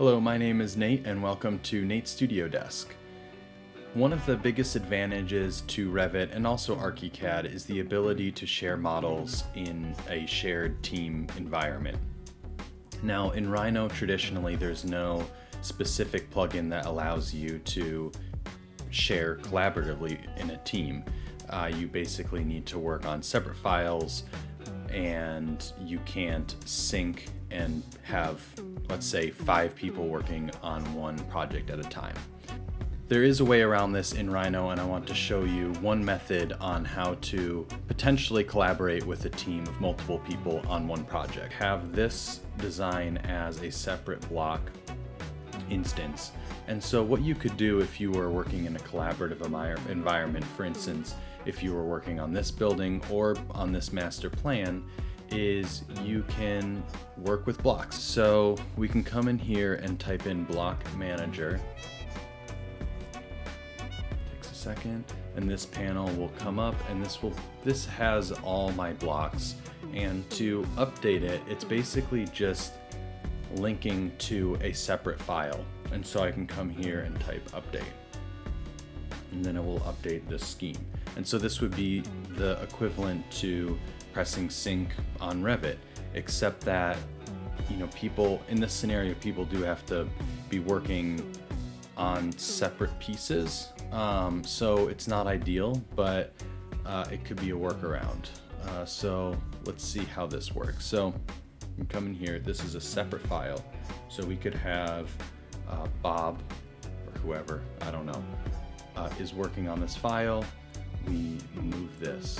Hello, my name is Nate and welcome to Nate's Studio Desk. One of the biggest advantages to Revit and also ArchiCAD is the ability to share models in a shared team environment. Now in Rhino traditionally there's no specific plugin that allows you to share collaboratively in a team. Uh, you basically need to work on separate files and you can't sync and have, let's say, five people working on one project at a time. There is a way around this in Rhino and I want to show you one method on how to potentially collaborate with a team of multiple people on one project. Have this design as a separate block instance. And so what you could do if you were working in a collaborative environment, for instance, if you were working on this building or on this master plan, is you can work with blocks. So we can come in here and type in block manager. Takes a second and this panel will come up and this will this has all my blocks and to update it it's basically just linking to a separate file and so I can come here and type update and then it will update the scheme and so this would be the equivalent to pressing sync on Revit, except that you know people in this scenario people do have to be working on separate pieces. Um, so it's not ideal but uh, it could be a workaround. Uh, so let's see how this works. So come in here. This is a separate file. So we could have uh, Bob or whoever I don't know uh, is working on this file. We move this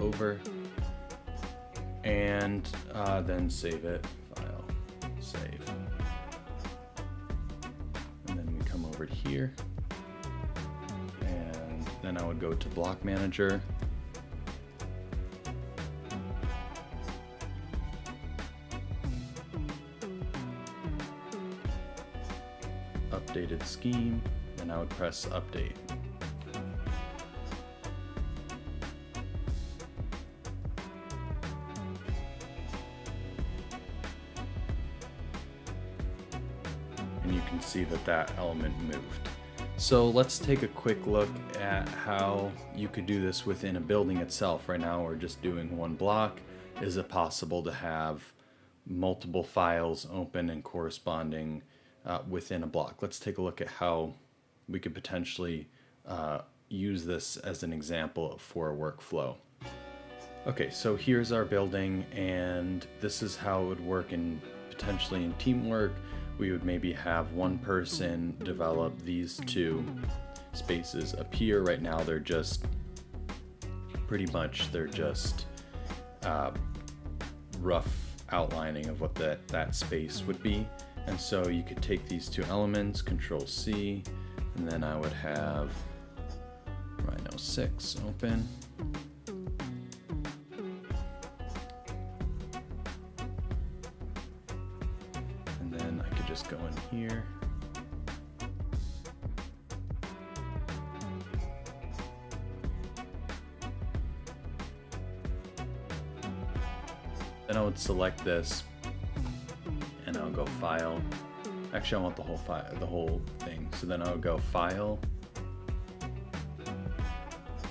over and uh, then save it. File, save. And then we come over here and then I would go to block manager. Updated scheme, and I would press update. And you can see that that element moved. So let's take a quick look at how you could do this within a building itself. Right now we're just doing one block. Is it possible to have multiple files open and corresponding uh, within a block? Let's take a look at how we could potentially uh, use this as an example for a workflow. Okay, so here's our building and this is how it would work in potentially in teamwork we would maybe have one person develop these two spaces appear right now they're just pretty much they're just uh, rough outlining of what that that space would be. And so you could take these two elements control C and then I would have Rhino 6 open just go in here. Then I would select this and I'll go file. Actually, I want the whole file, the whole thing. So then I'll go file,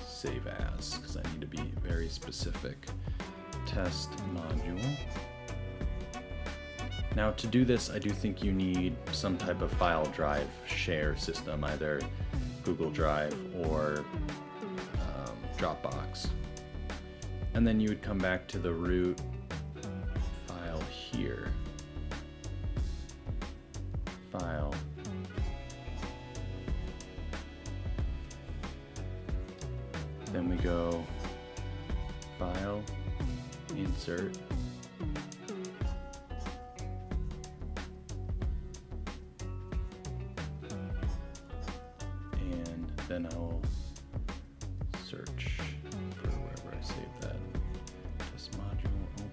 save as, because I need to be very specific. Test module. Now to do this, I do think you need some type of file drive share system, either Google Drive or um, Dropbox. And then you would come back to the root file here. File. Then we go File, Insert,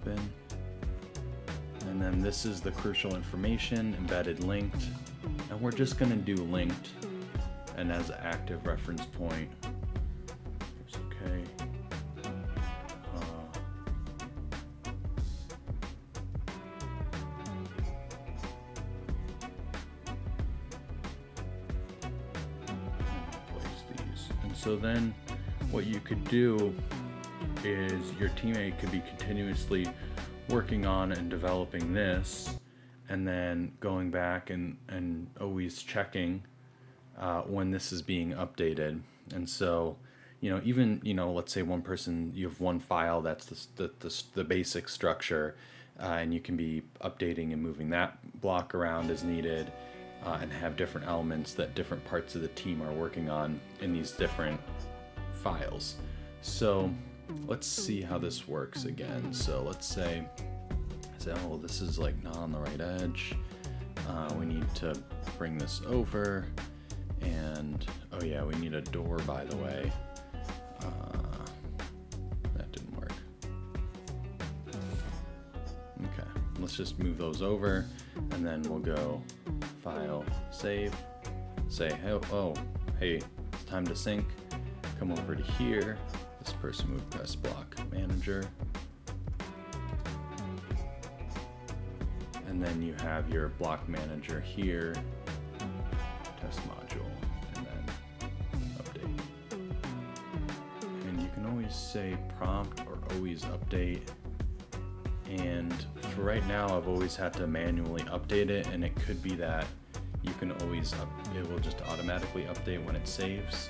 open. And then this is the crucial information, embedded linked. And we're just gonna do linked and as an active reference point. It's okay. Uh, place these. And so then what you could do is your teammate could be continuously working on and developing this and then going back and, and always checking uh, when this is being updated. And so, you know, even, you know, let's say one person, you have one file that's the, the, the, the basic structure, uh, and you can be updating and moving that block around as needed. Uh, and have different elements that different parts of the team are working on in these different files. So let's see how this works again. So let's say, say oh, this is like not on the right edge. Uh, we need to bring this over. And, oh yeah, we need a door, by the way. Uh, that didn't work. Okay, let's just move those over. And then we'll go File, Save. Say, oh, oh hey, it's time to sync. Come over to here person would press block manager. And then you have your block manager here, test module, and then update. And you can always say prompt or always update. And for right now, I've always had to manually update it, and it could be that you can always up, it will just automatically update when it saves.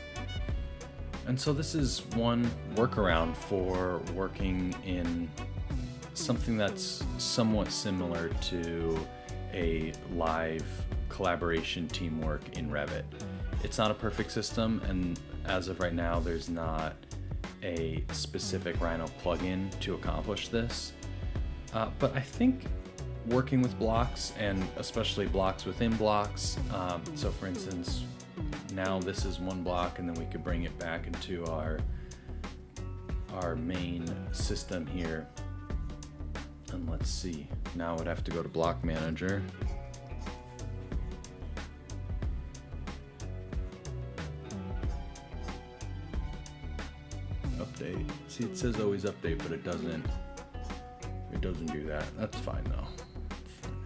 And so this is one workaround for working in something that's somewhat similar to a live collaboration teamwork in Revit. It's not a perfect system, and as of right now, there's not a specific Rhino plugin to accomplish this. Uh, but I think working with blocks, and especially blocks within blocks, um, so for instance, now this is one block and then we could bring it back into our our main system here. And let's see now I would have to go to block manager. Update. See it says always update but it doesn't it doesn't do that. That's fine though.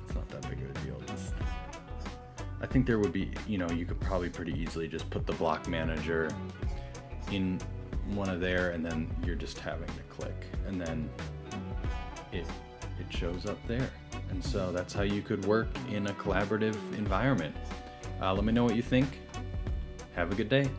It's not that big of a deal. just I think there would be, you know, you could probably pretty easily just put the block manager in one of there and then you're just having to click and then it it shows up there. And so that's how you could work in a collaborative environment. Uh, let me know what you think. Have a good day.